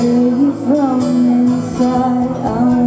tell you from inside. out.